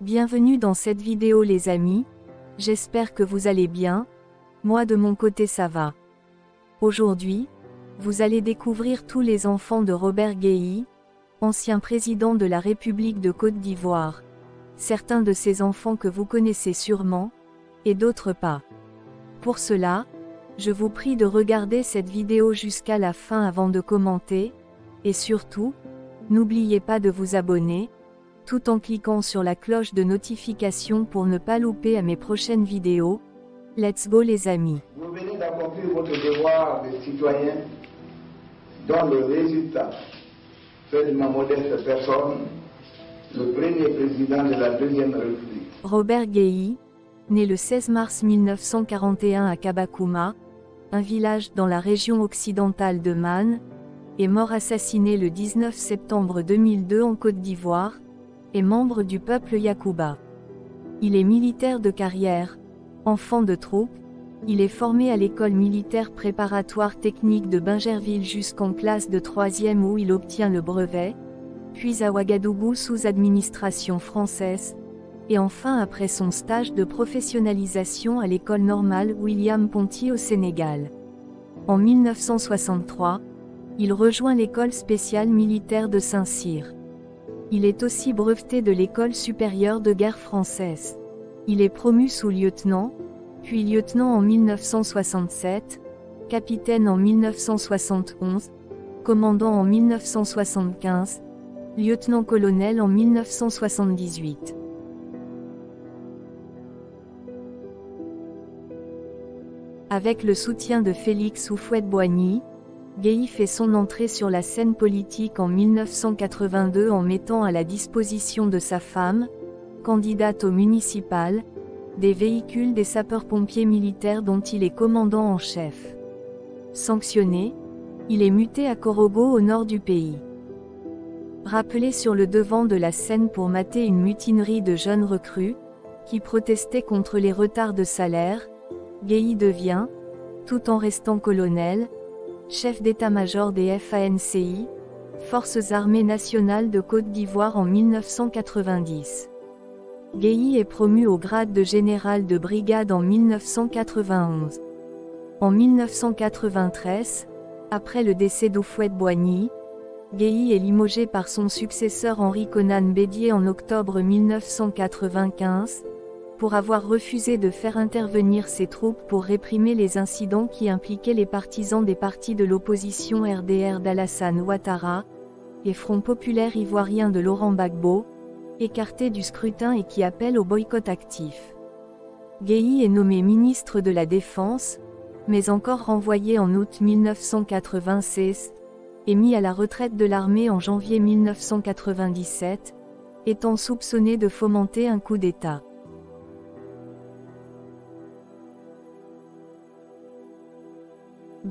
Bienvenue dans cette vidéo les amis, j'espère que vous allez bien, moi de mon côté ça va. Aujourd'hui, vous allez découvrir tous les enfants de Robert Guéhi, ancien président de la République de Côte d'Ivoire. Certains de ces enfants que vous connaissez sûrement, et d'autres pas. Pour cela, je vous prie de regarder cette vidéo jusqu'à la fin avant de commenter, et surtout, n'oubliez pas de vous abonner, tout en cliquant sur la cloche de notification pour ne pas louper à mes prochaines vidéos. Let's go les amis. Vous venez d'accomplir votre devoir de citoyen dont le résultat fait de ma modeste personne le premier président de la Deuxième République. Robert Guéhi, né le 16 mars 1941 à Kabakuma, un village dans la région occidentale de Man, est mort assassiné le 19 septembre 2002 en Côte d'Ivoire, est membre du peuple Yakuba. Il est militaire de carrière, enfant de troupe, il est formé à l'école militaire préparatoire technique de Bingerville jusqu'en classe de 3e où il obtient le brevet, puis à Ouagadougou sous administration française, et enfin après son stage de professionnalisation à l'école normale William Ponty au Sénégal. En 1963, il rejoint l'école spéciale militaire de Saint-Cyr. Il est aussi breveté de l'école supérieure de guerre française. Il est promu sous-lieutenant, puis lieutenant en 1967, capitaine en 1971, commandant en 1975, lieutenant-colonel en 1978. Avec le soutien de Félix Houphouët-Boigny, Guéhi fait son entrée sur la scène politique en 1982 en mettant à la disposition de sa femme, candidate au municipal, des véhicules des sapeurs-pompiers militaires dont il est commandant en chef. Sanctionné, il est muté à Korogo au nord du pays. Rappelé sur le devant de la scène pour mater une mutinerie de jeunes recrues, qui protestaient contre les retards de salaire, Guéhi devient, tout en restant colonel, chef d'état-major des FANCI, Forces armées nationales de Côte d'Ivoire en 1990. Guéhi est promu au grade de général de brigade en 1991. En 1993, après le décès d'Oufouette-Boigny, Guéhi est limogé par son successeur Henri Conan Bédier en octobre 1995, pour avoir refusé de faire intervenir ses troupes pour réprimer les incidents qui impliquaient les partisans des partis de l'opposition RDR d'Alassane Ouattara, et Front populaire ivoirien de Laurent Gbagbo, écarté du scrutin et qui appelle au boycott actif. Guéhi est nommé ministre de la Défense, mais encore renvoyé en août 1996, et mis à la retraite de l'armée en janvier 1997, étant soupçonné de fomenter un coup d'État.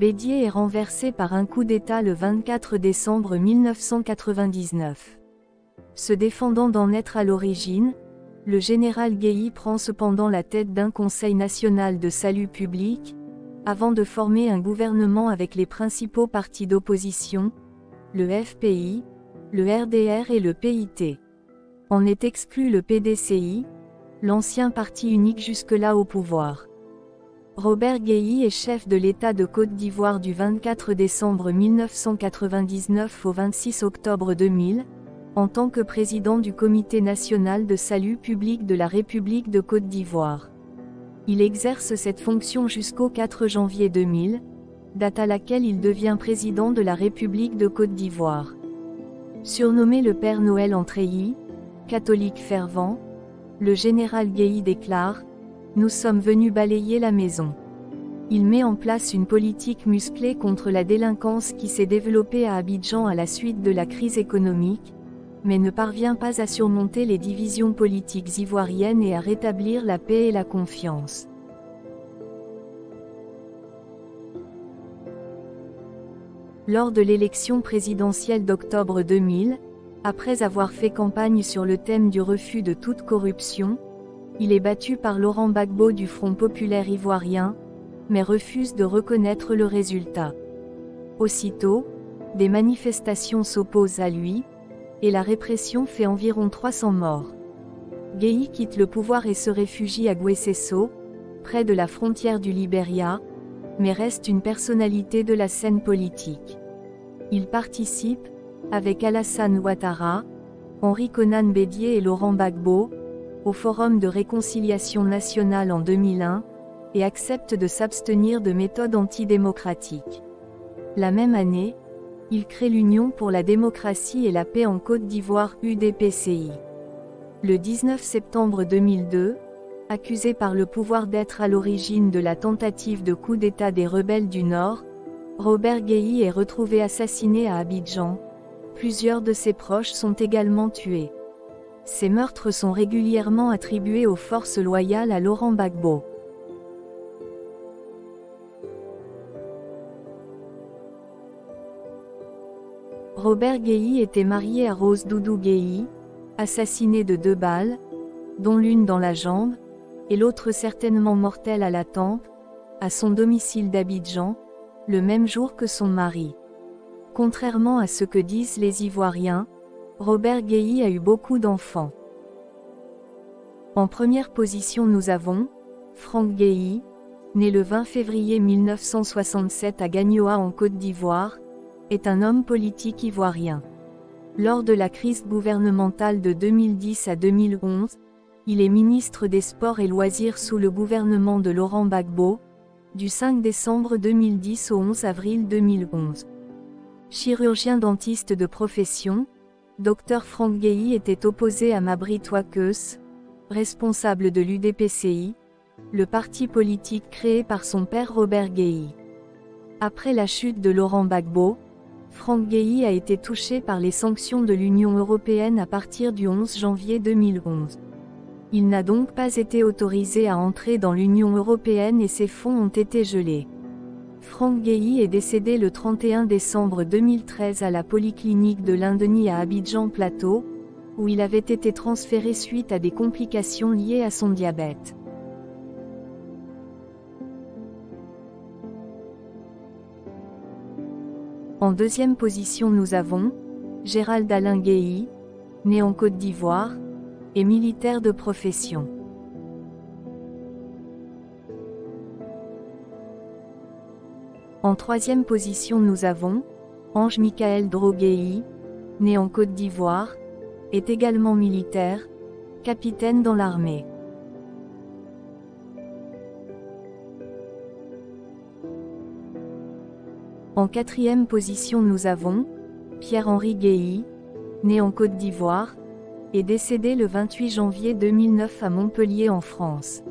Bédier est renversé par un coup d'État le 24 décembre 1999. Se défendant d'en être à l'origine, le général Guéhi prend cependant la tête d'un Conseil national de salut public, avant de former un gouvernement avec les principaux partis d'opposition, le FPI, le RDR et le PIT. En est exclu le PDCI, l'ancien parti unique jusque-là au pouvoir. Robert Guéhi est chef de l'État de Côte d'Ivoire du 24 décembre 1999 au 26 octobre 2000, en tant que président du Comité national de salut public de la République de Côte d'Ivoire. Il exerce cette fonction jusqu'au 4 janvier 2000, date à laquelle il devient président de la République de Côte d'Ivoire. Surnommé le Père Noël en catholique fervent, le général Guéhi déclare nous sommes venus balayer la maison. Il met en place une politique musclée contre la délinquance qui s'est développée à Abidjan à la suite de la crise économique, mais ne parvient pas à surmonter les divisions politiques ivoiriennes et à rétablir la paix et la confiance. Lors de l'élection présidentielle d'octobre 2000, après avoir fait campagne sur le thème du refus de toute corruption, il est battu par Laurent Gbagbo du Front populaire ivoirien, mais refuse de reconnaître le résultat. Aussitôt, des manifestations s'opposent à lui, et la répression fait environ 300 morts. Guéhi quitte le pouvoir et se réfugie à Guessesso, près de la frontière du Liberia, mais reste une personnalité de la scène politique. Il participe, avec Alassane Ouattara, Henri Conan Bédier et Laurent Gbagbo, au Forum de réconciliation nationale en 2001, et accepte de s'abstenir de méthodes antidémocratiques. La même année, il crée l'Union pour la démocratie et la paix en Côte d'Ivoire UDPCI. Le 19 septembre 2002, accusé par le pouvoir d'être à l'origine de la tentative de coup d'État des rebelles du Nord, Robert Guéhi est retrouvé assassiné à Abidjan. Plusieurs de ses proches sont également tués. Ces meurtres sont régulièrement attribués aux forces loyales à Laurent Gbagbo. Robert Guéhi était marié à Rose Doudou Guéhi, assassinée de deux balles, dont l'une dans la jambe, et l'autre certainement mortelle à la tempe, à son domicile d'Abidjan, le même jour que son mari. Contrairement à ce que disent les Ivoiriens, Robert Guéhi a eu beaucoup d'enfants. En première position nous avons, Franck Guéhi, né le 20 février 1967 à Gagnoa en Côte d'Ivoire, est un homme politique ivoirien. Lors de la crise gouvernementale de 2010 à 2011, il est ministre des Sports et Loisirs sous le gouvernement de Laurent Gbagbo, du 5 décembre 2010 au 11 avril 2011. Chirurgien dentiste de profession, Dr Franck Guéhi était opposé à Mabrit Ouakeus, responsable de l'UDPCI, le parti politique créé par son père Robert Guéhi. Après la chute de Laurent Gbagbo, Franck Guéhi a été touché par les sanctions de l'Union européenne à partir du 11 janvier 2011. Il n'a donc pas été autorisé à entrer dans l'Union européenne et ses fonds ont été gelés. Franck Guéhi est décédé le 31 décembre 2013 à la polyclinique de l'Indonie à Abidjan Plateau, où il avait été transféré suite à des complications liées à son diabète. En deuxième position nous avons, Gérald Alain Guéhi, né en Côte d'Ivoire, et militaire de profession. En troisième position nous avons, Ange Michael Droguéi, né en Côte d'Ivoire, est également militaire, capitaine dans l'armée. En quatrième position nous avons, Pierre-Henri Guéhi, né en Côte d'Ivoire, est décédé le 28 janvier 2009 à Montpellier en France.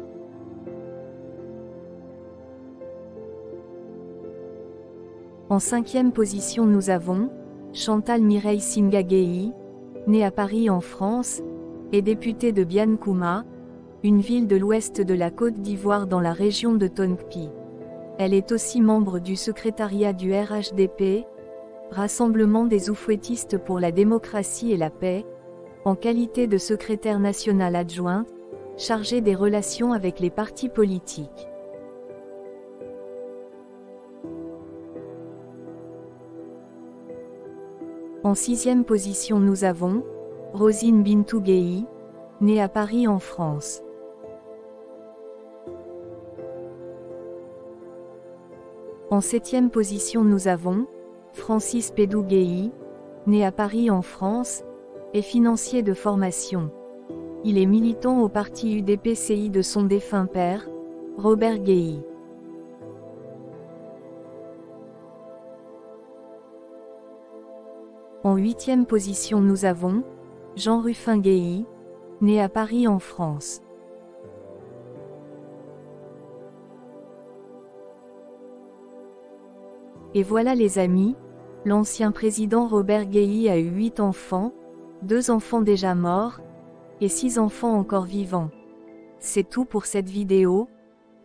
En cinquième position nous avons, Chantal Mireille Singagei, née à Paris en France, et députée de Biancouma, une ville de l'ouest de la Côte d'Ivoire dans la région de Tonpi. Elle est aussi membre du secrétariat du RHDP, Rassemblement des oufouettistes pour la démocratie et la paix, en qualité de secrétaire national adjoint, chargé des relations avec les partis politiques. En sixième position nous avons, Rosine Bintou Guéhi, née à Paris en France. En septième position nous avons, Francis Pédou Guéhi, né à Paris en France, et financier de formation. Il est militant au parti UDPCI de son défunt père, Robert Guéhi. En huitième position nous avons, Jean Ruffin Guéhi, né à Paris en France. Et voilà les amis, l'ancien président Robert Guéhi a eu huit enfants, deux enfants déjà morts, et six enfants encore vivants. C'est tout pour cette vidéo,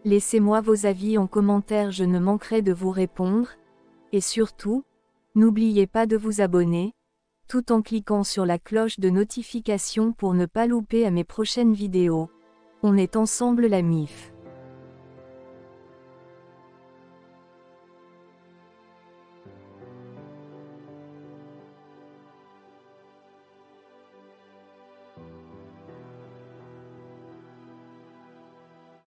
laissez-moi vos avis en commentaire je ne manquerai de vous répondre, et surtout, n'oubliez pas de vous abonner, tout en cliquant sur la cloche de notification pour ne pas louper à mes prochaines vidéos. On est ensemble la MIF.